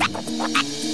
Ha ha ha!